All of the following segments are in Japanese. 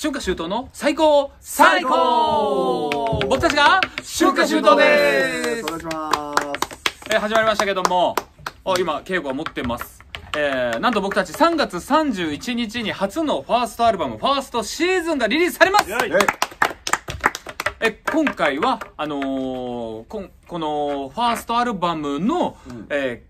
春夏秋冬の最高。最高。僕たちが春夏秋冬です。お願いします。えー始まりましたけども。あ今稽古は持ってます。えー、なんと僕たち3月31日に初のファーストアルバム、ファーストシーズンがリリースされます。え今回はあのーこんこのファーストアルバムの、うん。えー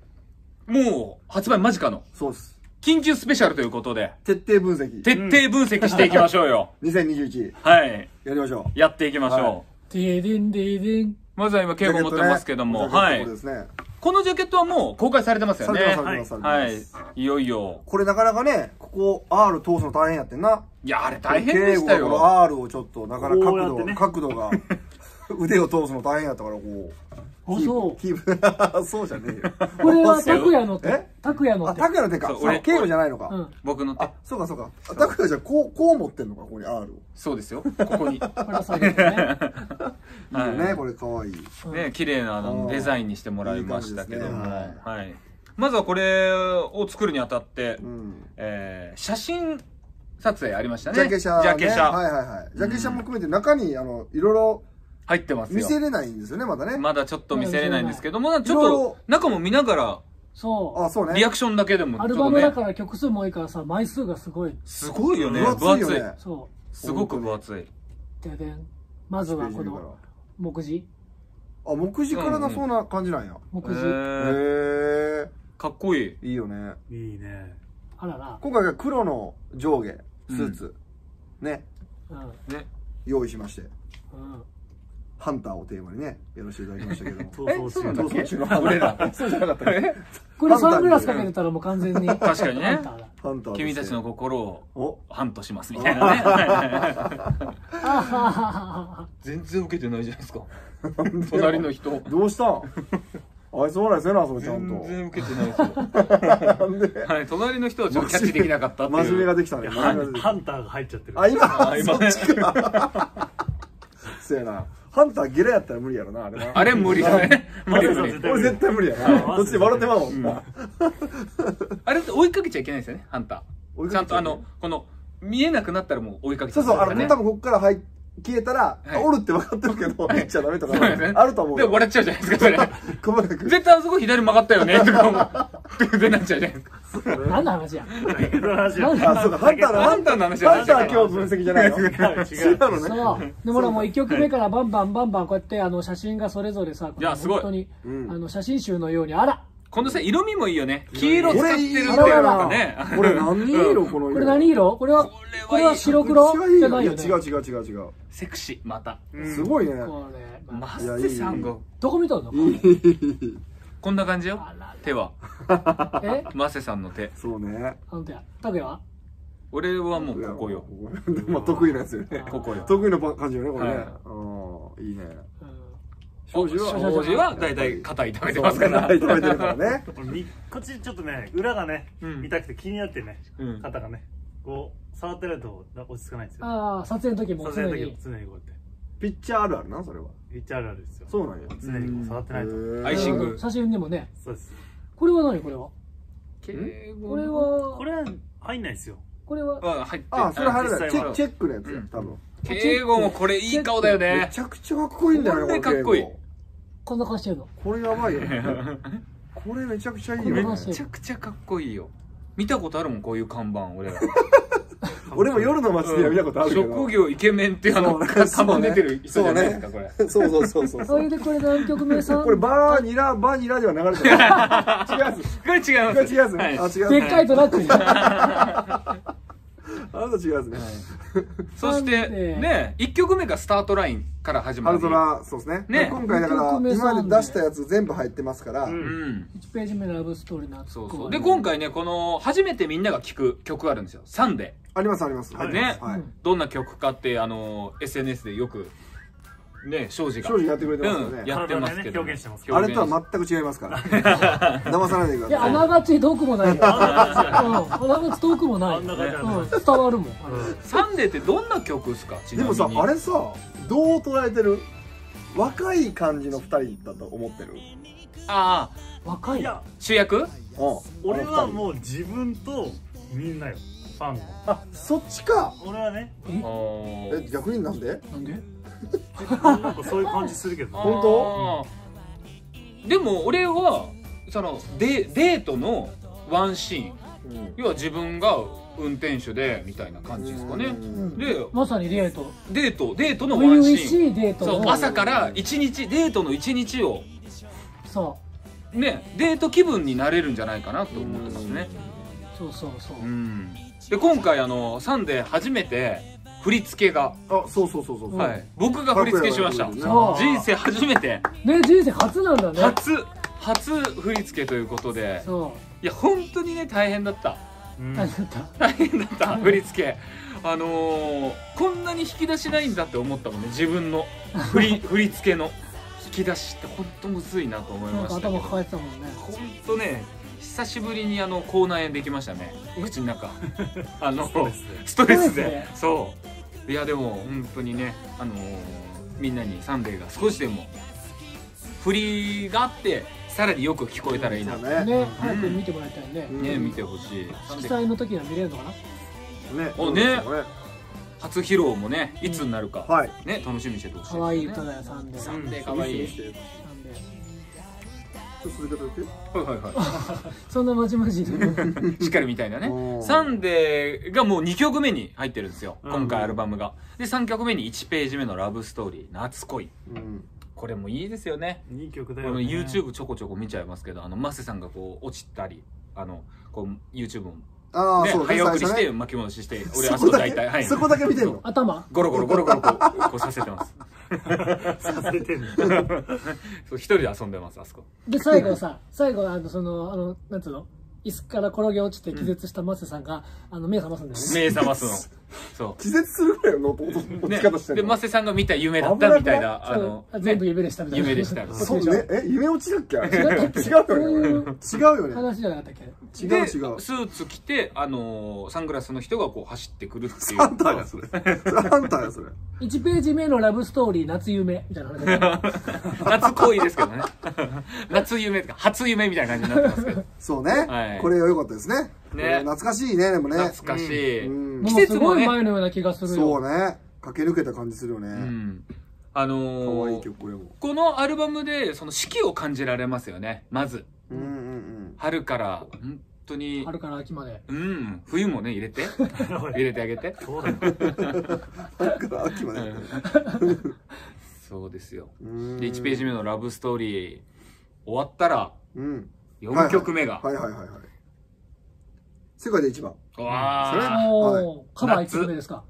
もう発売間近の。そうです緊急スペシャルということで。徹底分析。徹底分析していきましょうよ、2021はい。やりましょう。やっていきましょう、はい。ディディンディディン。まずは今稽古持ってますけども、ジャはいケットね。ジャケットですね。このジャケットはもう公開されてますよね。されてますされてますされてはい。いよいよ。これなかなかねここ R 通すの大変やってんな。いやあれ大変でした敬吾がこのよ R をちょっとなかなか角度、こうやってね。角度が 腕を通すの大変やったからこうあそう。キープ そうじゃねえよ。これは拓也の手え？拓也の手。あ拓也の手か。そう俺そう敬吾じゃないのか、うん。僕の手。あそうかそうか。あ拓也じゃあこうこう持ってんのかここに R を。そうですよ。ここに。これはそうですね。いいよね、はい。これかわいい。うん。ね綺麗なあのうん。デザインにしてもらいましたけど。もいい感じですね。はい。まずはこれを作るにあたって、うん。えー写真撮影ありましたね。ジャケ写、ね、ジャケ写、はいはいはい。ジャケ写も含めて中にあのいろいろ入ってますよ見せれないんですよねまだね、まだちょっと見せれないんですけどもちょっと中も見ながらそあそうねリアクションだけでもう。アルちょっとねバムだから曲数も多いからさ、枚数がすごい。すごいよね分分厚い厚いよねそすごく分厚い。う。ででん。まずはこの目次。あ目次からなそうな感じなんや、目次。へえかっこいいいいよねいいね。あらら。今回が黒の上下スーツ、ねうん。ね用意しましてうん。ハンターをテーマにねやらせていただきましたけども。逃走中だっけ？逃走中のハンター。俺らそうじゃなかったっけ？これサングラスかけてたらもう完全に。確確かにね。ハンター君たちの心をお。ハントしますみたいなね。全然受けてないじゃないですか。隣の人。どうした？ん愛想笑いせなそれちゃんと。全然受けてないですよ。なんで？はい隣の人はちょっとキャッチできなかったっていう。真面目ができたね。ハンターが入っちゃってる。あ今？あ今ね。そうやなハンターゲラやったら無理やろなあれな。あれ無理だね。無理無理。俺絶対無理やな。こっちで笑ってまうもんな。あれって追いかけちゃいけないんですよねハンター。ちゃんとあのこの見えなくなったらもう追いかけちゃそうそうあのね。多分こっから入っ消えたら、はい。あおるって分かってるけど、はい。行っちゃダメとか、ね。あると思うよ。で笑っちゃうじゃないですかそれ。細かく。絶対あそこ左曲がったよねとかもってなっちゃうじゃないですか。何の話や。その話はあ、そうか、ハンターの、ハンターの話はハンター今日分析じゃないの。違うのね。そう。でもほらもう1曲目からバンバンバンバンこうやってあの写真がそれぞれさ、いやすごい。本当に、うん。あの写真集のように、あらこのさ色味もいいよね。黄色使ってるっていうのこれいいながね。これ何色？この色。これ何色？これは、これはいいこれは白黒？じゃないよね。違う違う違う違う。セクシーまた。すごいね。これ、まあマステさんがどこ見とんの？こんな感じよ？手は。え？マセさんの手。そうね。本当や。拓也は？俺はもうここよ。まあ得意なやつよね。ここよ。得意の感じよね、これね。い。いね。うん。庄司は、庄司は大体肩痛めてますからそう食べてるからね。こっちちょっとね、裏がね、うん痛くて気になってね、うん肩がね、こう、触ってないと落ち着かないんですよ。ああ、撮影の時も常撮影の時。常にこうやって。ピッチャーあるあるな、それは？めっちゃあるあるですよ。そうなんや。常にこう触ってないと。アイシングうん写真でもね。そうです。これは何これは？これは、これは？入んないですよ。これは、は入ってあ、それ入るない。チェチェックのやつうん、や多分。敬語もこれいい顔だよめねちゃくちゃかっこいいんだよね、これかっこいいこんな顔してるの？これやばいよね。これめちゃくちゃいいよ。めちゃくちゃかっこいいよ見たことあるもんこういう看板俺ら 俺も夜の街では見たことあるけど。職業イケメンっていうあのそうね看板出てる人じゃないですかこれそうそうそうそうそれでこれ何曲目さんこれバーニラ、バニラでは流れてない。違うやつ。これ違いますこれ違うやつね。はいあ、違うでっかいトラックに。あなた違うやつね。そしてね1曲目がスタートラインから始まる。ハルトラ、そうですね。ね。今回だから、二曲目今まで出したやつ全部入ってますから、うん。うん1ページ目のラブストーリーなそうそう。で今回ねこの初めてみんなが聴く曲があるんですよ。サンデありますあります。はい。ねはい。どんな曲かってあの SNS でよくね庄司が庄司やってくれてますよねうんやってますけどね表現してますあれとは全く違いますから。騙さないでくいや、あださい。ながち遠くもないよ。うん。あながち遠くもない。伝わるもん。サンデーってどんな曲っすかでもさ、あれさ、どう捉えてる？若い感じの二人だと思ってる？ああ若いないや主役？うん。俺はう。もう自分とみんなよファンのあそっちか俺はねえ逆になんで？なんで？なんかそういう感じするけどね。本当？でも俺はそのデデートのワンシーン。うん。要は自分が運転手でみたいな感じですかね。うん。でまさにデート。デートデートのワンシーン。しいデートそうの朝から一日デートの一日をそねデート気分になれるんじゃないかなと思ってますね。うそうそうそう。うん。で今回あのサンデー初めて振り付けが、あそうそうそうそう、はい、僕が振り付けしました。かっこいいそう。人生初めて。ね人生初なんだね。初初振り付けということで。そいや本当にね大変だった。うん。う大変だった？大変だった振り付け。あのー、こんなに引き出しないんだって思ったもんね自分の。振り振り付けの。引き出しって本当むずいなと思いましたけど。頭抱えてたもんね。本当ね久しぶりにあの口内炎できましたね。口の中。あのストレスで。そう。いやでも本当にねあのーみんなにサンデーが少しでも振りがあってさらによく聞こえたらいいな。ね。ね早く見てもらいたいね。うんね見てほしい。色彩の時は見れるのかな？ねおね。ね初披露もねいつになるか、はい。ね楽しみにしててほしいですね。可愛い歌だよサンデー。サンデーかわい。いちょデー。っと続けといて。はいはいは そんなまじまじしっかりみたいなね。サンデーがもう2曲目に入ってるんですよ。うん。今回アルバムが。で3曲目に1ページ目のラブストーリー「夏恋うん」これもいいですよね。いい曲だよね。YouTube ちょこちょこ見ちゃいますけどあのマセさんがこう落ちたりあのこう YouTube もああ、ねそうね早送りして巻き戻しして俺あそこそこだ大体はい。けそこだけ見てんの？頭？ゴロゴロゴロゴロこうこうさせてます。させてんのそう一人で遊んでますあそこ。で最後さ最後あのそのあのなんつうの？椅子から転げ落ちて気絶したマセさんが、あの目覚ますんだよね。目覚ますのそ気絶するぐらいの落とう落ねち方してんの？でマセさんが見た夢だったみたいなあの全部夢でしたみたいな。夢でした。そう。ねえ夢落ちだっけ？違うよね。う違うよね。話じゃなかったっけ？違でう違う。スーツ着て、あのーサングラスの人がこう走ってくるっていう。ハンターやそれ。ハンターやそれ。1ページ目のラブストーリー夏夢みたいな話 夏恋ですけどね。夏夢とか初夢みたいな感じになってますけど。そうね、はい。これは良かったですねこれ懐かしいねでもね。懐かしい、うん。季もうすごい節もね前のような気がするそようね。駆け抜けた感じするよね、うん。あの可ー愛い曲これも。このアルバムでその四季を感じられますよねまず。うんうんうん。春から本当に。春から秋まで。うん。冬もね入れて。入れてあげて。そうだよ春から秋まで、そうですよ。うん。で1ページ目のラブストーリー。終わったらうん。4曲目が。はいはいはいはい世界で一番。わそれあおーカバー1曲目ですか。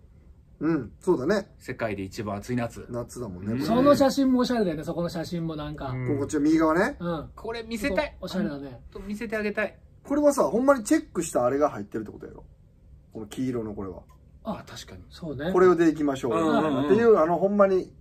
うんそうだね。世界で一番暑い夏。夏だもんね、うん。その写真もおしゃれだよねそこの写真もなんか。うん。こっちは右側ねうん。これ見せたい。おしゃれだね。見せてあげたい。これはさほんまにチェックしたあれが入ってるってことやろ。この黄色のこれは。あ確かに。そうね。これをでいきましょう、っていうあのほんまに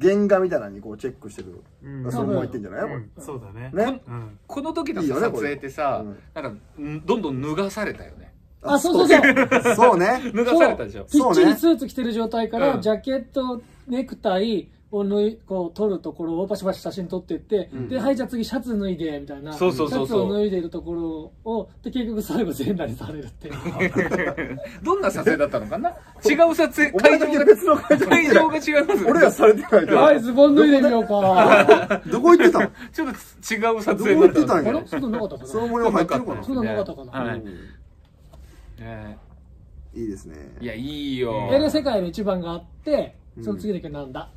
原画みたいなのにこうチェックしてる、うん。そのままいってんじゃない、うん。そうだね。ね？うん。この時の撮影ってさうんなんかんどんどん脱がされたよね。あそうそうそうそう。そうね。脱がされたでしょ。ぴっちりスーツ着てる状態から、うん。ジャケットネクタイを縫いこう取るところをパシパシ写真撮ってって、うん。ではいじゃあ次シャツ脱いでみたいな。そうそうそうそう。シャツを脱いでるところをで結局最後全裸にされるっていう。どんな撮影だったのかな？違う撮影会場がだけ別の会場会場が違います俺らされてないかはいズボン脱いでみようか。どこ行ってたの？ちょっと違う撮影どこ行ってたんやあれそんななかったかなその模様入ってるかな。そんななかったかな。はいうんね。いいですねいやいいよえで世界の一番があってその次の曲なん。だ、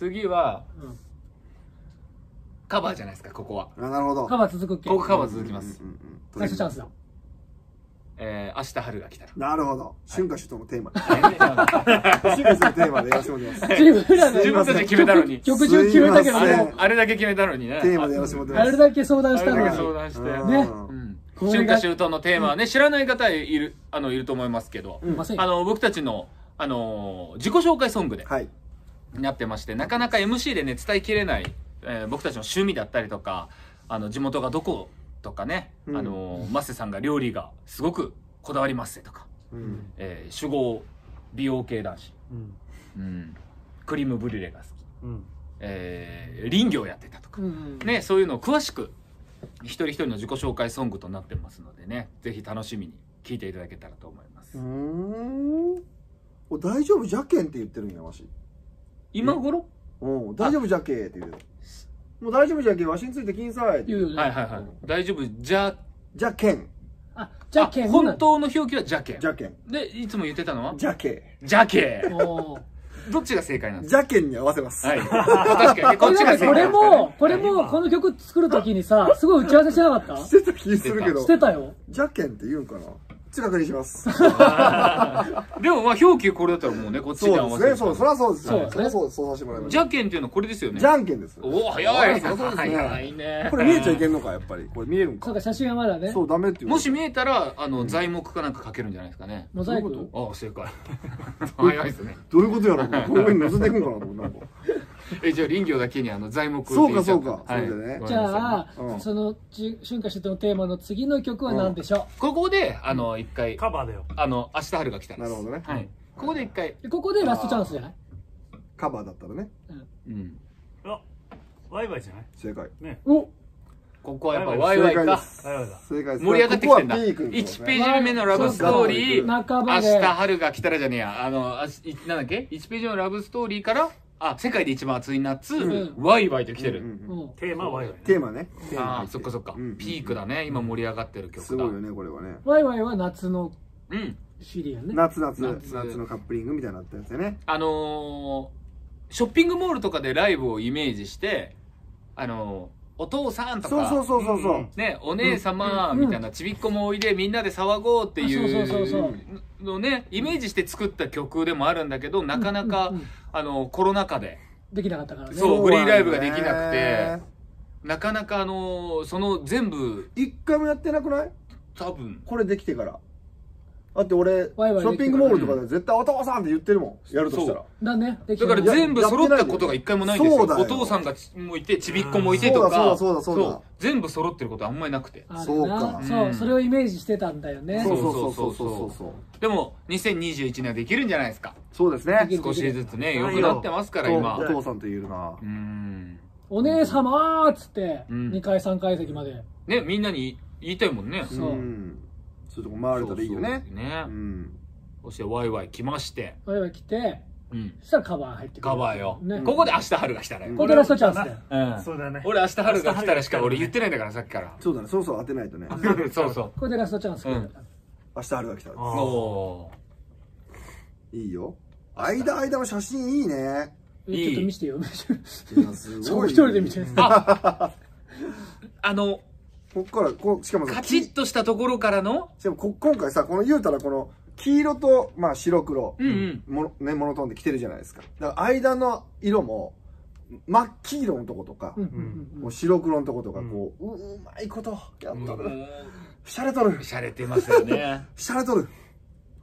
次はうん。カバーじゃないですかここは。あなるほど。カバー続くっけ？ここカバー続きます。うんうんうん最初チャンスだ。えー明日春が来たら。なるほど。春夏秋冬のテーマ。えー 春夏のテーマでやらせてもらいます。自分らで自分たちで決めたのに。曲中決めたけどあれすいません。ねあれだけ決めたのにね。テーマでやらせてもらってます。あれだけ相談したのあれだけ相に談して。うん。ねうん。これが春夏秋冬のテーマはね知らない方いるあのいると思いますけど、うん。ませんあの僕たちのあの自己紹介ソングで。はいなってましてなかなか MC でね伝えきれない、えー僕たちの趣味だったりとかあの地元がどことかね、うん。あのマッセさんが料理がすごくこだわりますせとか、うん。えー酒豪美容系男子、うん。うん、クリームブリュレが好き、うん。えー林業やってたとか、ね、そういうのを詳しく一人一人の自己紹介ソングとなってますのでねぜひ楽しみに聞いていただけたらと思います、うーん。お大丈夫？じゃけんって言ってるんやわし今頃？うん。大丈夫じゃけって言うもう大丈夫じゃけわしについてきんさいって言うよ。ね。はいはいはい。大丈夫。じゃじゃけん。あ、じゃけん。あ本当の表記はじゃけん。じゃけん。でいつも言ってたのは？じゃけじゃけおー。どっちが正解なんですじゃけんに合わせます。かはい。確かに こっちが正解これも、これも、この曲作るときにさ、すごい打ち合わせしてなかった？してた気するけど。してたよ。じゃけんって言うんかな？近くにします。でもまあ表記これだったらもうねこっちで合そうわせるですねそうそりゃそうですよそうそりゃそうですそうさせてもらいます。じゃけんっていうのはこれですよね。じゃんけんです。おお早い。そうそうですね早いね。これ見えちゃいけんのかやっぱり。これ見えるんか。そうか、写真はまだね。そうダメっていう。もし見えたらあの材木かなんかかけるんじゃないですかね。モザイク。どういうこああ正解早いですね。どういうことやろこれこの上に乗せていくんかなと思ってなんか えじゃあ林業だけにあの材木ってそうかそうか。はい。そうだね。じゃあ、うん。その、じ春夏秋冬のテーマの次の曲は何でしょここであの一回カバーだよ。あの明日春が来たんです。なるほどね。はい。ここで一回。ここでラストチャンスじゃない？カバーだったらね。うん。あワイワイじゃない？正解。お。ここはやっぱワイワイか。正解ですワイワイだ。正解です。盛り上がってきてんだ。ここはピークです1ね。ページ目のラブストーリー。明日春が来たらじゃねえや。あのあなんだっけ？1ページ目のラブストーリーからあ世界で一番暑い夏、ん。ワイワイと来てる、うんうんうん。うん。テーマはワイワイ。テーマね。テーマ。ああ入ってそっか。そっか、うん。ピークだね。今盛り上がってる曲だ。すごいよねこれはね。ワイワイは夏のうん。CD やね。夏夏夏。夏のカップリングみたいになったやつやね。あのーショッピングモールとかでライブをイメージしてあのーお父さんとかそうそうそうそうそう。ね、お姉様うんみたいなちびっこもおいでみんなで騒ごうっていあそうそうそううのねイメージして作った曲でもあるんだけどなかなか、あのコロナ禍で。できなかったからね。そうフリーライブができなくて。なかなかあのその全部一回もやってなくない？多分。これできてからだって俺シワイワイョッピングモールとかで絶対お父さんって言ってるもん。やるとしたら。だね。だから全部揃ったことが一回もないんですよ。お父さんがもいてちびっこもいてとか。そうだそうだそうだそうだ。全部揃ってることあんまりなくて。そうか。そう、うん。それをイメージしてたんだよね。そうそうそうそうそう。そうでも2021年はできるんじゃないですか。そうですね。少しずつね良はいくなってますから今。お父さんと言えるな。うん。お姉様ーっつって、うん。2階3階席まで。ねみんなに言いたいもんね。そう。うんそういうとこ回れたらいいよね。そうそうね。うん。そしてワイワイ来まして。ワイワイ来て、うん。そしたらカバー入ってくる。カバーよ。ね。ここで明日春が来たらよ。ここでラストチャンスだよ。うん。そうだよね。俺明日春が来たらしか俺言ってないんだからさっきから。そうだね。そろそろ当てないとね。そうそう。ここでラストチャンス。うん。明日春が来たらあおー。いいよ。間間の写真いいね。えちょっと見せてよ。いやす そう、ごい一人で見てる。ああのこっからこしかもさカチッとしたところからの？しかもこ今回さこの言うたらこの黄色と、まあ、白黒、うんうん。ものね、モノトーンで来てるじゃないですか。だから間の色も真っ黄色のとことかうん、うんうんもう白黒のとことかこう、ううまいことやっとる。もしゃれとる。うしゃれてますよね。しゃれとる。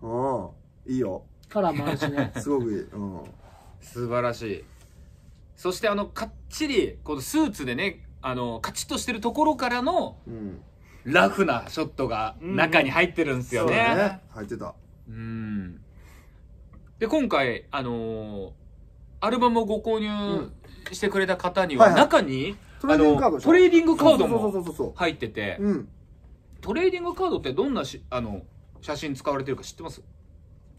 うん。いいよ。カラーもあるしね。すごくいい、うん、素晴らしい。そしてあのかっちりこのスーツでねあのカチッとしてるところからのうん、ラフなショットが中に入ってるんですよそうねだね。入ってた。うん。で今回あのーアルバムをご購入してくれた方には、中にトレーディングカードトレーディングカードも入っててトレーディングカードってどんなしあの写真使われてるか知ってます？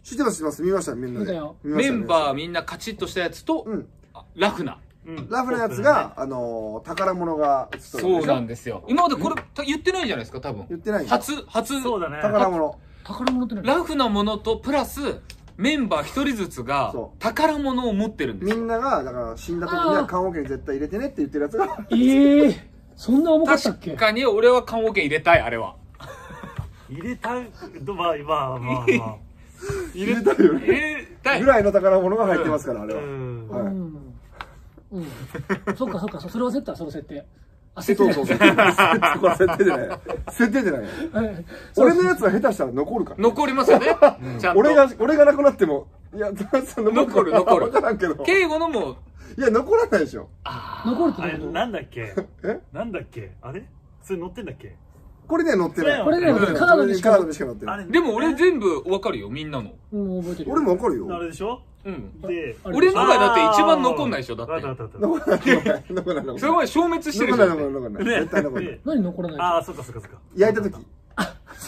知ってます知ってます。見ましたみんなで。メンバー見みんなカチッとしたやつと、うん。あラフなうんラフなやつが、あのー宝物が写っとるそうなんでですよ。今までこれた言ってないじゃないですか多分。言ってないよ初初。そうだね。宝物。宝物って何？ラフなものとプラスメンバー一人ずつが宝物を持ってるんですよ。みんながだから死んだ時には棺桶に絶対入れてねって言ってるやつが。ええそんな重かったっけ？確かに俺は棺桶入れたいあれは。入れたいまあまあまあ。まあ 入れたいよね。入れたい。ぐらいの宝物が入ってますからあれは、うん。はいうん。うん。そっかそっか、そ それ忘れてた、その設定。あ、設定そうそう。そう設定じゃない設定じゃないはい 俺のやつは下手したら残るから。残りますよね。ちゃんと。俺が俺がなくなってもいや残残る残る。分からんけど。敬語のも。いや残らないでしょ。残るってあれなんだっけ？え？なんだっけ？あれ？それ乗ってんだっけ？これには載ってないこれね、うんカードにしかカード、にしか載ってない。でも俺全部わかるよみんなの。うん、覚えてる。よ。俺も分かるよ。あれでしょ？うん。で俺のがだって一番残んないでしょだって。残らない残らない。残らないそれまで消滅してる残じゃん。らない残らない残らない。た絶対残らない。で何残らないああそっかそっかそっか。焼いた時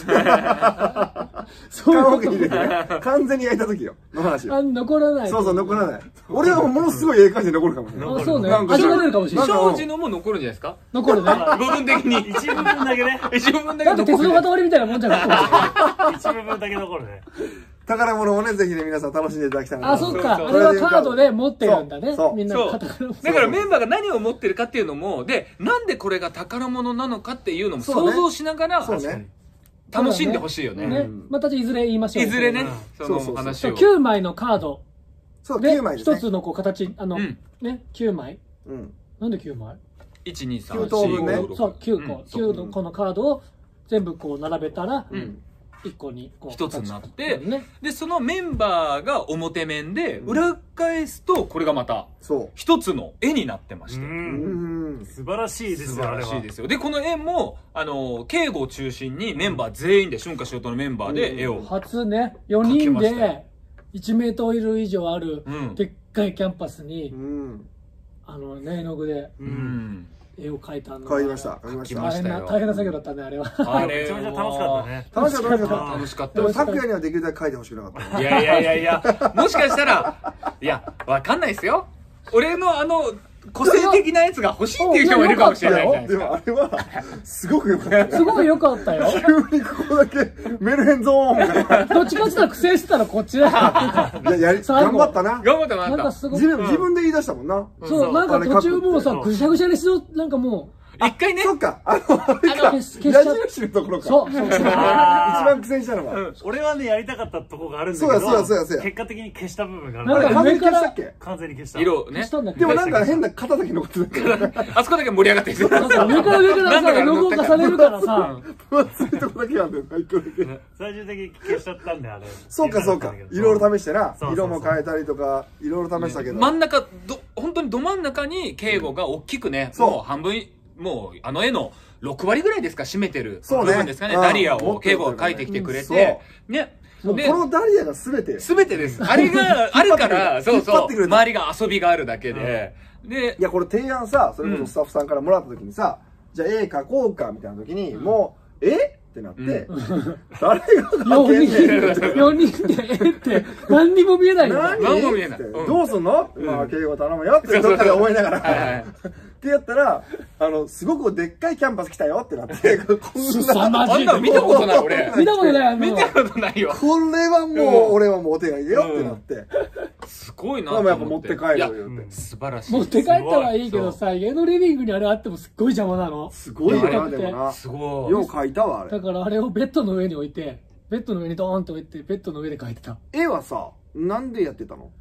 そういうこ棺桶に入れてね完全に焼いた時よ。の話あ残らない。そうそう残らない。俺はものすごいええ感じで残る。かもしれないあそうね。なんか味が出るかもしれない。庄司のも残るんじゃないですか？残るね。部分的に。一部分だけね。一部分だだって鉄け残るの塊みたいなもんじゃなくて一部分だけ残るね。宝物をねぜひね皆さん楽しんでいただきたいなあそっか。あれはカードで持ってるんだね。そうそう。みんなだからメンバーが何を持ってるかっていうのもでなんでこれが宝物なのかっていうのも想像しながらそうね楽しんでほしいよね。ね。うん。またいずれ言いましょう。いずれねうん。そそうそうそうの話をそう9枚のカード。そうで9枚ですね。一つのこう形あのうん。ね9枚うん。なんで9枚123九等分ね。そう9個。うん。そう9のこのカードを全部こう並べたらうん1個にこう一つになってね。でそのメンバーが表面で裏返すとこれがまたそ一つの絵になってましうて素晴らしいです素晴よあれはらしいですよ。でこの絵もあの敬語を中心にメンバー全員で春夏秋冬のメンバーで絵を初ね。4描き人で1メートル以上あるうん。でっかいキャンパスうにん。あのね絵の具で。ううんん絵を描いたの買いました。買いました。書きましたよ。大変な大変な作業だったねあれは。あめちゃめちゃ楽しかったね。楽しかった。楽しかっ楽しかった。たでも拓也にはできるだけ書いてほしくなかった。いやいやいやいや、もしかしたら、いや、わかんないですよ。俺のあの、個性的なやつが欲しいっていう人もいるかもしれないじゃないでもあれはすごく良かったすごい良かったよ急にここだけメルヘンゾーンみたいどっちかって言ったら苦戦してたらこっちだよや頑張ったな頑張ったなん頑張っかすごい自分で言い出したもんなそうなんか途中もうさぐしゃぐしゃにしようなんかもた。一回ね、そっか。あのあれか。矢印のところうか。そうそうそう。一番苦戦したのが俺はねやりたかったとこがあるんだけどそうやそうやそうやそうや。結果的に消した部分がある。なんか完全に消上からしたっけ？完全に消した。色ね。消し。たんだっけ？でもなんか変な肩だけ残ってる あそこだけ盛り上がってる。上から上からさ絵の具を重ねるからさ分厚いとこだけなんだよ一個だけ最終的に消しちゃったんだよあれそうかそうかいろいろ試してなそうそうそう色も変えたりとかいろいろ試したけど真ん中、ど、本当にど真ん中に敬語が大きくね、そう半分、もうあの絵の6割ぐらいですか、占めてるそうね。部分ですかね。うん。ダリアを敬語が描いてきてくれうん。て、ね。もうでこのダリアが全て。すべてです。あれが あるから、そうそう引っ張ってくれ。た。周りが遊びがあるだけで。でい、やこれ提案さそれこそスタッフさんからもらった時にさ、じゃあ絵描こうかみたいな時に、もうえ？ってなって、誰が描けんねん4人4人で絵って何にも見えないよ何何も見えない。どうすんの、まあ敬語頼むよってどっかで思いながら。はいはいってやったらあのすごくでっかいキャンパス来たよってなって。こん凄まじいあんなの見たことない、俺。見たことない見たことないよ。これはもう俺はもうお手がいいよってなって、すごいなまあと思って。やっぱ持って帰るよい言うてや素晴らしい。持って帰ったらいいけどさ家のリビングにあれあってもすっごい邪魔なの。すごいよなでもな。すごい。よう描いたわあれ。だからあれをベッドの上に置いてベッドの上にドーンと置いてベッドの上で描いてた。絵はさなんでやってたの？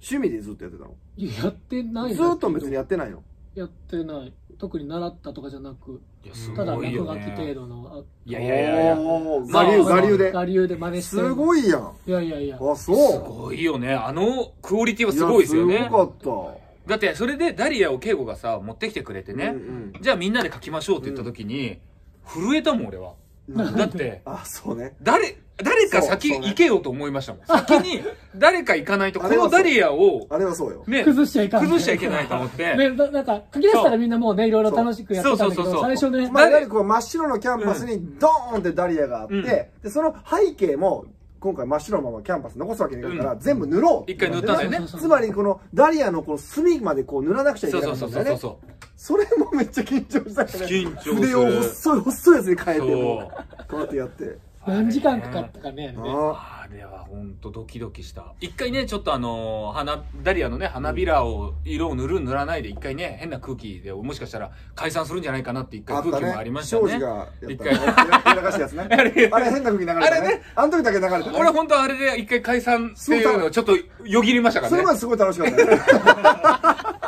趣味でずっとやってたの？いややってないんずっと別にやってないの？やってない特に習ったとかじゃなくいやすただ落ごいよ書き程ね。度のいやいやいやいや。我流我流で我流で真似してすごいやんいやいやいやあそうすごいよね。あのクオリティはすごいですよねやす。ごかっただって、それでダリアを敬語がさ、持ってきてくれてね。うんじゃあみんなで書きましょうって言った時に、震えたもん、俺は。うんだって、あそうね誰、誰か先そうそうね。行けようと思いましたもん。先に誰か行かないと、こあれはそう。のダリアを、あれはそうよ。ね、崩しちゃいかん。崩しちゃいけないと思って。ね、だなんか書き出したらみんなもうねいろいろ楽しくやってたんだけどそう。そうそうそう最初ね、まあ、やはりこう真っ白のキャンパスにドーンってダリアがあって、うん。でその背景も今回真っ白のままキャンパス残すわけにいかないから、全部塗ろう一回塗ったんだよね。そうそうつまりこのダリアのこの隅までこう塗らなくちゃいけそうなそうそうそかったんだよねうそう。それもめっちゃ緊張したよね。緊張する。筆を細い細いやつに変えてこうやってやって何時間かかったかね。れは本当ドキドキした。一回ね、ちょっとあのー花、ダリアのね、花びらを、色を塗る塗らないで、一回ね、変な空気で、もしかしたら解散するんじゃないかなって一回空気もありましたね。庄司がやった一ねやらかしたやつね。あれ変な空気流れたね。あれね。あの時だけ流れたね。俺本当あれで一回解散っていうのをちょっとよぎりましたからね。それまですごい楽しかったよね。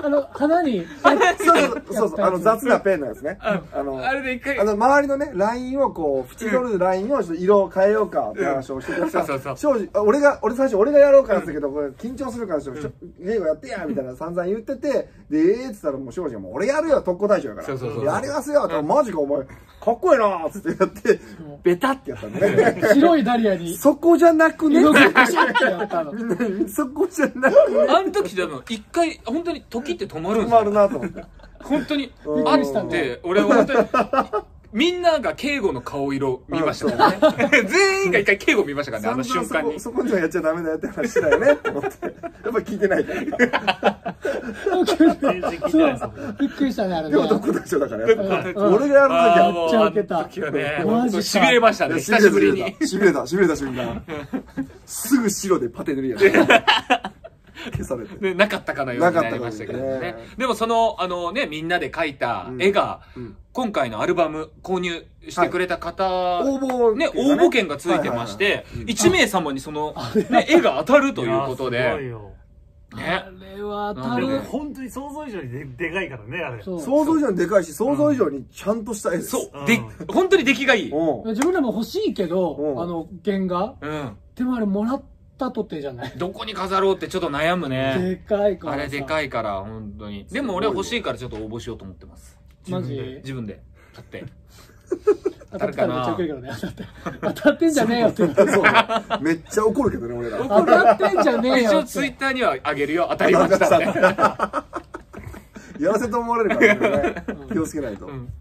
あの花に そうそうそうそうあの雑なペンのやつね。あのあれで一回あの周りのねラインをこう縁取るラインをちょっと色を変えようかって話をしてくださそうそう庄司あ俺が俺最初俺がやろうかなって言ったけどこれ緊張するからちょっとゲイゴやってやみたいな散々言っててでええって言ったらもう庄司がもう俺やるよ特攻隊長やから。そうそうそうやりますよってマジかお前かっこいいなっつってやって。ベタってやったのね。白いダリアに。そこじゃなくね？色がパシッてやったの。みんなにそこじゃなくね？あの時でも一回、本当に時って止まるんです困るよ。なと思って。本当に。うん。あって、俺は本当に、みんなが敬語の顔色見ましたうんからね。全員が一回敬語見ましたからね、あの瞬間に。そこにはやっちゃダメだよって話だよねと思ってやっぱ聞いてないからびっくりしたね、あれね。でもどこでしょだからやっ俺がやるともうめっちゃウケたあの時はね、マジ痺れましたね、き久しぶりに。しびれたしびれた瞬間 すぐ白でパテ塗りやね消されてね、なかったかのようになりましたけどね。でもそのあのねみんなで描いた絵が、うん。今回のアルバム購入してくれた方、応募ね、応募券がついてまして、1名様にその、ね、絵が当たるということいやすごいで、よ。ね。あれは当たる。本当に想像以上にででかいからねあれ。想像以上にでかいし想像以上にちゃんとした絵です。そう、うん。で、本当に出来がいい。うん。自分らも欲しいけどう、ん。あの、原画。うん。でもあれもらったとてじゃない。どこに飾ろうってちょっと悩むね。でかいからさ。あれでかいから、本当に。でも俺は欲しいからちょっと応募しようと思ってます。マジ？自分で買って。当たってたらめっちゃウケるけどね。当たって。当たってんじゃねえよって言って。そうめっちゃ怒るけどね俺ら当たってんじゃねえ一よって。応ツイッターにはあげるよ。当たりましたって。やらせと思われるからね気をつけないとん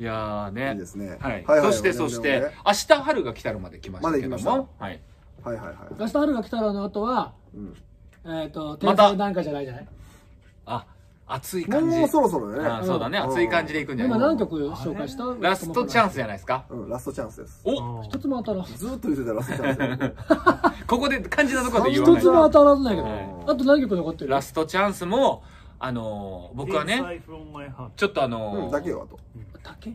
いやーね。いいですねはい。はいはいそして、お願いそして明日春が来たるまで来ましたけどまだ行も。はい。はいはいはい。明日春が来たらの後は、うん。えっと、また。天才なんかじゃないじゃない？あ、熱い感じ。もうそろそろね。あそうだね。うん。熱い感じでいくんじゃない？今何曲紹介した？ラストチャンス。スじゃないですか？うんラストチャンスです。お！一つも当たらん。ずーっと言ってたラストチャンス。だ よここで肝心なところで言わない。一つ。も当たらんないけど。はい。あと何曲残ってる？ラストチャンスも、あのー、僕はね、Inside from my heart ちょっとあうのーんだけよあと。だけ？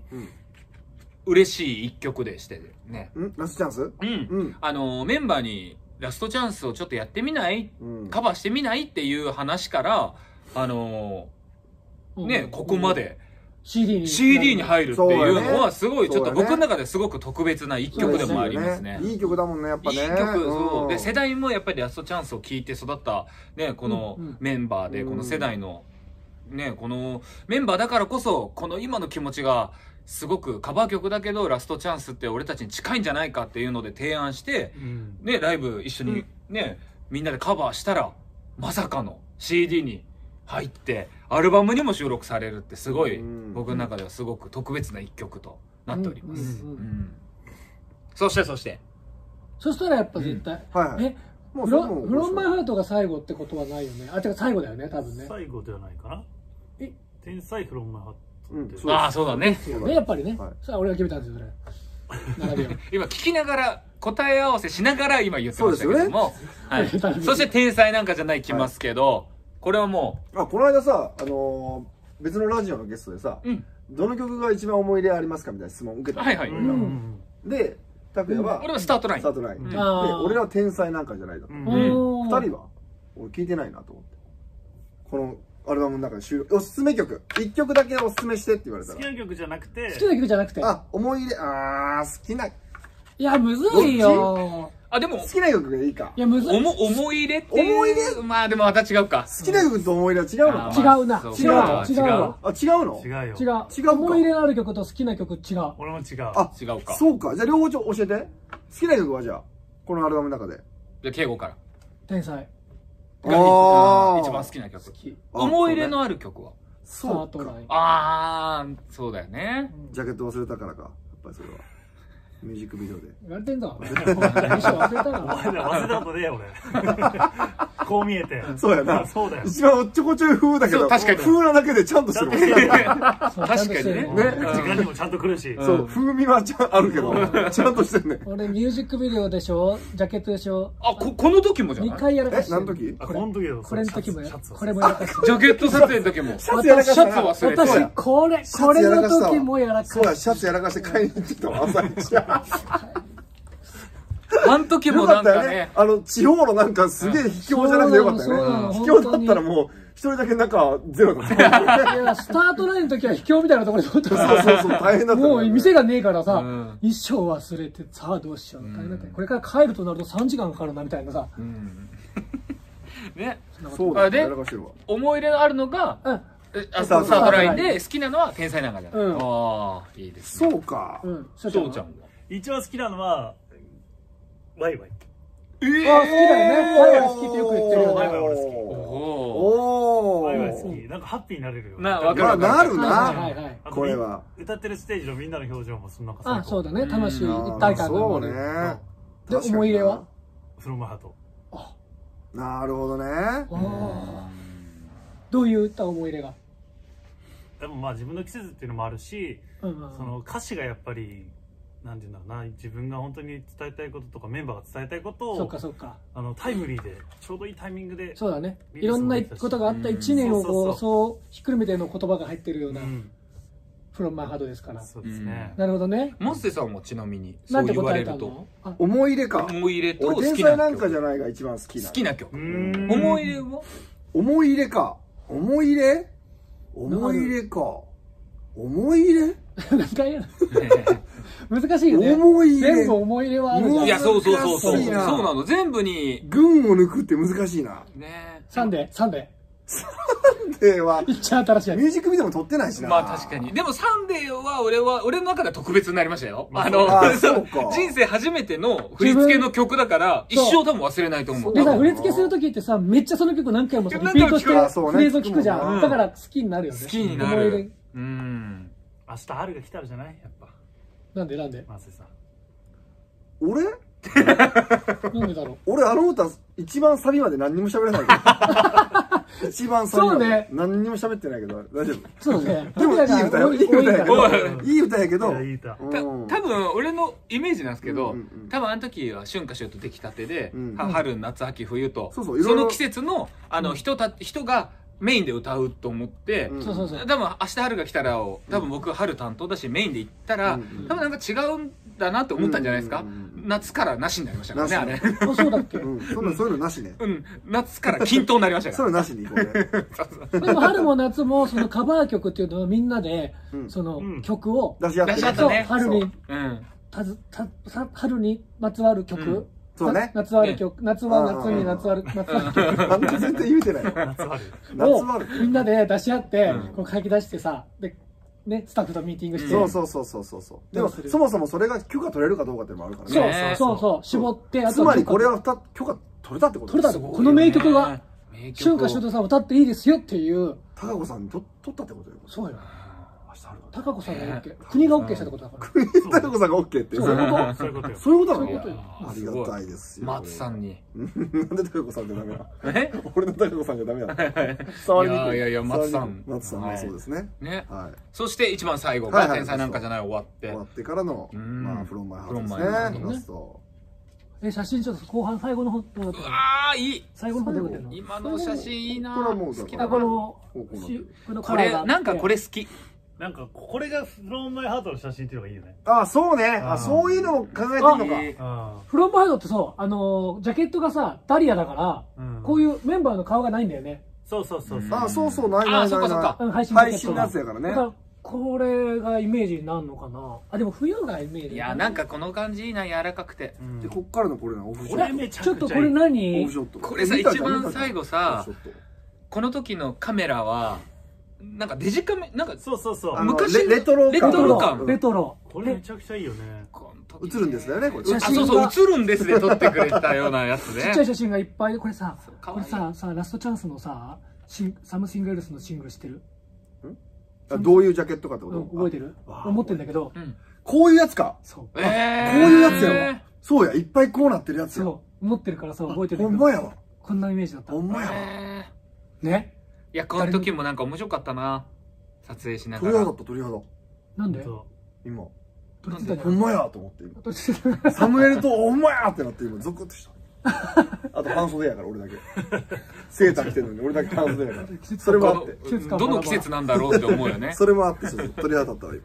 嬉しい一曲でしてね。うん？ラストチャンス？うん。うん。あのー、メンバーに、ラストチャンスをちょっとやってみない？うん。カバーしてみない？っていう話から、あのー、ね、ここま。で CD に。CD に入るっていうのはすごいちょっと僕の中ですごく特別な一曲でもありますね。いい曲だもんねやっぱね。いい曲、そう。ん。で、世代もやっぱりラストチャンスを聞いて育った、ね、このうんうん。メンバーで、うんこの世代の、ね、このメンバーだからこそ、この今の気持ちが、すごくカバー曲だけど、ラストチャンスって俺たちに近いんじゃないかっていうので提案して、うん。ね、ライブ一緒にね、みんなでカバーしたら、まさかの CD に入って、アルバムにも収録されるってすごい、うん。僕の中ではすごく特別な一曲となっております。うん。うん。うん。うん。そしてそして、そしたらやっぱ絶対。はいはい。え、もうフロフロンマイハートが最後ってことはないよね？あ、てか最後だよね、多分ね。最後ではないかな。え？天才フロンマイハット。ってうんそうああ、そうだね。そうだね、やっぱりね。はい。さあ、俺が決めたんですよ、それ。今聞きながら答え合わせしながら今言ってましたけども、はい、そうですよね。そして天才なんかじゃない来ますけど、これはもあこの間さあのー別のラジオのゲストでさう、うん、どの曲が一番思い入れありますかみたいな質問を受けたの。はいはい。うん。うんで拓也は俺はスタートラインスタートラインうん。で俺は天才なんかじゃないだと。うん。おー二人は俺聞いてないなと思って。このアルバムの中で収録おすすめ曲。一曲だけおすすめしてって言われたら。好きな曲じゃなくて。好きな曲じゃなくて。あ思い入れあー好きな。好いや、むずいよ。あでも。きな曲がいいか。いや、むずい。おも思い入れっていう。思い入まあでもまた違うか。好きな曲と思い入れは違うのあか違うな。違うわ。違う違うわ。あ違うの？違うよ。違う。違うか。思い入れのある曲と好きな曲違う。俺も違う。あ違うか。そうか。じゃあ両方ちょ教えて。好きな曲はじゃあこのアルバムの中で。じゃあ敬語から。天才。あー。一番好きな曲。思い入れのある曲は？そうか。ああそうだよね。ジャケット忘れたからか。やっぱりそれはミュージックビデオで。言われてんぞ。衣装忘れたお前な。ら忘れたことねえよ俺。こう見えて。そうやな。そうだよ。一番おっちょこちょい風だけど確かに。風なだけでちゃんとしてる確かにね。ね。うん時間にもちゃんと来るし。うん。そう風味はちゃんあるけどちゃんとしてるね俺ミュージックビデオでしょ？ジャケットでしょ？あここの時もじゃ2ない？え回やらかしてる何の時？あこの時よこれの時もやこれもやらかしてるジャケット撮影の時も。シャツやらかして。私これこれのツやらかしたわ。時もやらかしてそうやシャツやらかして買いに行ってたわ朝一あの時もなんかね。ね。あの、地方のなんかすげえ卑怯じゃなくてよかったよね。卑怯だったらもう、一人だけなんかゼロだった。いやスタートラインの時は秘境みたいなところで撮ったそうかそうそう、大変だらった。もう店がねえからさ、うん。衣装忘れてさあどうしよう。大変だったよこれから帰るとなると3時間かかるなみたいなさ。うん。ね。そうだね。思い入れのあるのがうん。えあスタートスタートラインで好きなのは天才なんかじゃない、うん。ああいいですね。そうか。うん。翔ちゃんは？一番好きなのは。ワイワイ。えあ好きだよね。ワイワイ好きってよく言ってるよね。ワイワイ俺好き。おおワイワイ好ーき。なんかハッピーになれるよなわかるまあなるな。これは歌ってるステージのみんなの表情もそんなかあそうだね。うん楽しい。一体感が。そうね。で思い入れは？フロムハート。なるほどね。どういった思い入れが？でもまあ自分の季節っていうのもあるしうんうんうん。その歌詞がやっぱりなんていうんだろうな。自分が本当に伝えたいこととかメンバーが伝えたいことそっをかそっか。あのタイムリーでちょうどいいタイミングでそうだね。いろんなことがあった一年をこうそうひっくるめての言葉が入ってるようなうん。フロンマイハードですから。そうですね。なるほどね。モッセさんもちなみにそなんてう言われると？あ。思い入れか。思い入れと好きな才なんかじゃ曲ないが一番好きな好きな曲。うーん。思い入れは？思い入れか。思い入れ？思い入れか。思い入れ？何回やる難しいよね。思い入れ全部思い入れはあるじゃん。いやそうそうそうそうそう。ななの。全部に。群を抜くって難しいな。ね。サンデーサンデでは。ーいっちゃ新しいやつ。ミュージックビデオも撮ってないしな。まあ確かに。でもサンデーは俺は俺の中では特別になりましたよ。あのあーそうか。人生初めての振り付けの曲だから一生多分忘れないと思う。でさ振り付けするときってさめっちゃその曲何回もさリピートしてフレーズを聞くじゃうん。んだから好きになるよね。好きになる。うん。明日春が来たらじゃない？やっぱなんでなんで？マセさん。俺？なんでだろ 俺あの歌一番サビまで何にも喋れないけど。一番サビまでそうね。何にも喋ってないけど。大丈夫？うそうだね。でもいい歌よいい歌やけおどいいい歌やけど。いやいい歌。たうん。多分俺のイメージなんですけど、うんうんうん。多分あの時は春夏秋冬出来たてで、うん。は春夏秋冬と、そうその季節のあの人た人がメインで歌うと思って、うん。多分明日春が来たらを多分僕春担当だしメインで行ったら、うんうん多分なんか違うんだなって思ったんじゃないですか、うんうんうん夏からなしになりましたからね。あれあそうだっけ？うん。そんなそういうのなしね。うん。夏から均等になりましたかそういうらのなしに行こうね。でも春も夏もそのカバー曲っていうのをみんなでうん。そのうん。曲を出し合って出し合ったそうね春に。うん。たずたさ春にまつわる曲、うんそうね。な夏わる曲、夏は夏に夏わる、夏わる曲なん。で全然言うてないの夏春夏をは。あるみんなで出し合って、うん。こう書き出してさ、で、ね、スタッフとミーティングして、そうそうそうそうそうそう。でもそもそもそれが許可取れるかどうかっていうのもあるからそうね。ねそうそう、絞って、つまりこれは許可取れたってこと取れたこの名曲が、春を。夏秋冬さん歌っていいですよっていう、高子さんにと取ったってことよ。そうよ。明日ある高子さんが OK。国が OK したってことだから。高子さんが OK ってそう。そう。いうこそういうことよ。そういうことそういうことよ。ありがたいですよ。松さんに。なんで高子さんじゃダメなの？え？俺の高子さんじゃダメなの？いやいやいや松さん。松さんはい。はそうですね。ね。はい。そして一番最後はいはいが天才なんかじゃない終わって。終わってからのうん。まあフロンマイハートですね。ね。ラスト。え、写真ちょっと後半、最後の方どうだったの？うわーいい。最後の方どうだったの？今の写真いいなこれはもうあ好きだなこのこれなんかこれ好きなんかこれがフロンマイハートの写真っていうのがいいよね。あそうね。ああーそういうのも考えてんのか。いいあフロントハイドってそう、あのージャケットがさ、ダリアだから、あ、うん、こういうメンバーの顔がないんだよね。そうそうそうそう、うん。あそうそうないなあいない。なそっかそ配信配信のやつやからね。これがイメージになるのかな。あ、でも冬がイメージ。いやなんかこの感じいいな柔らかくて。うん。でこっからのこれなオフショッこれめちゃちょっとこれ何？フショット。これさ一番最後さこの時のカメラはなんかデジカメなんかそうそうそう。昔レレトロレ感トロ感。うんレトロ。これめちゃくちゃいいよね。映るんですよねこれ。あ写真そうそうが。映るんですで撮ってくれたようなやつちっちゃいね写真がいっぱい。これさこれさ、さ、ラストチャンスのさ、シンサムシングエルスのシングル知ってる？あどういうジャケットかってこうん、と覚えてる？あ思ってんだけど、うん。こういうやつか。そう。えこういうやつやわ。そうやいっぱいこうなってるやつや。そう、思ってるからさ、覚えてるけど。ほんまやわ。こんなイメージだった。ほ。んまやわ。えね？いやこの時もなんか面白かったな。撮影しなが鳥肌らった鳥肌。なんで？そ今。撮れてたほんまやと思って今。サムエルとほんまやってなって今ゾクッとした。あと半袖やから俺だけ。セーター着てるのに俺だけ半袖やから。それもあって。どの季節なんだろうって思うよね。それもあってちょっと鳥肌立ったわ今。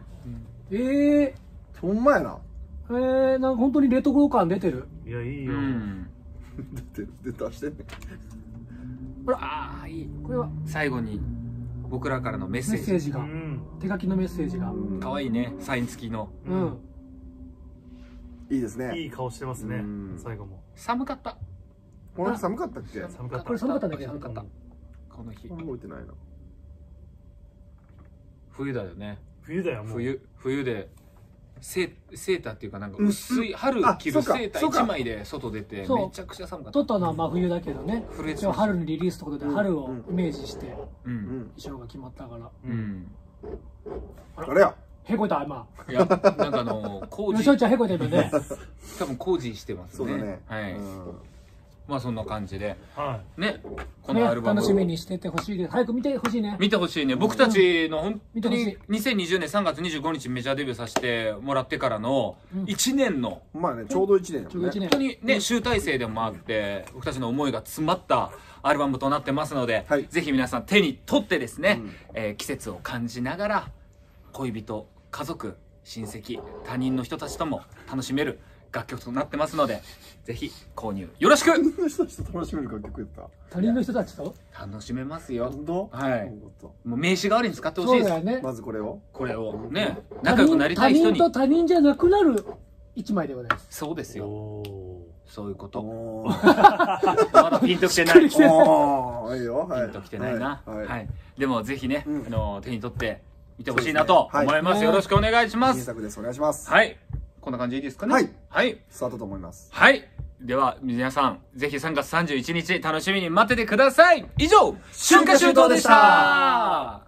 ええほんまやな。えー、なんか本当にレトロ感出てる。ういやいいうよ、ん。出てる。出たしてんねんほら、ああいい。これは。最後に僕らからのメッセージ。メッセージが、うん。手書きのメッセージが。かわいいね。サイン付きの。ううん。ん。いいですね。いい顔してますね。うん。最後も。寒かった。この日寒かったっけ？寒かった。これ寒かったんだけど寒かった。この日。覚えてないな。冬だよね。冬だよもう。冬冬でセセーターっていうかなんか薄い春あ着るセーターそうか。1枚で外出てめちゃくちゃ寒かった。撮ったのは真冬だけどね。一応春にリリースってことで春をイメージして衣装が決まったから。うん。あれや。へこいた今。いやなんかあの 工事。よしおちゃんへこいた今ね。多分工事してますね。そうだね。はい。うんまあそんな感じで。はねこねのアルバム。楽しみにしててほしいです早く見てほしいね。見てほしいね。僕たちの本当に見て2020年3月25日メジャーデビューさせてもらってからのうん。1年の。まあねちょうど1年ね。ちょうど一年。本当にね集大成でもあって僕たちの思いが詰まったアルバムとなってますので、はい。ぜひ皆さん手に取ってですね、うん。えー季節を感じながら恋人家族親戚他人の人たちとも楽しめる楽曲となってますのでぜひ購入。よろしく！他の人たちと楽しめる楽曲やった。他人の人たちと？楽しめますよ。本当？はい。本当。もう名刺代わりに使ってほしいです。そうだよね。まずこれを。これをね他仲良くなりたい人に。人他人と他人じゃなくなる一枚でございます。い。そうですよ。おそういうこと。おー。まだピンときてない。しっくりきておー。いいよ。はい。ピンときてないな。はい。はい。はい。でもぜひね、うん。あの手に取って見てほしいなとそうですね。思います。はいよろしくお願いします。新作です。お願いします。はい。こんな感じでいいですかね？はい。はい。スタートと思いますはい。では、皆さん、ぜひ3月31日楽しみに待っててください。以上、春夏秋冬でした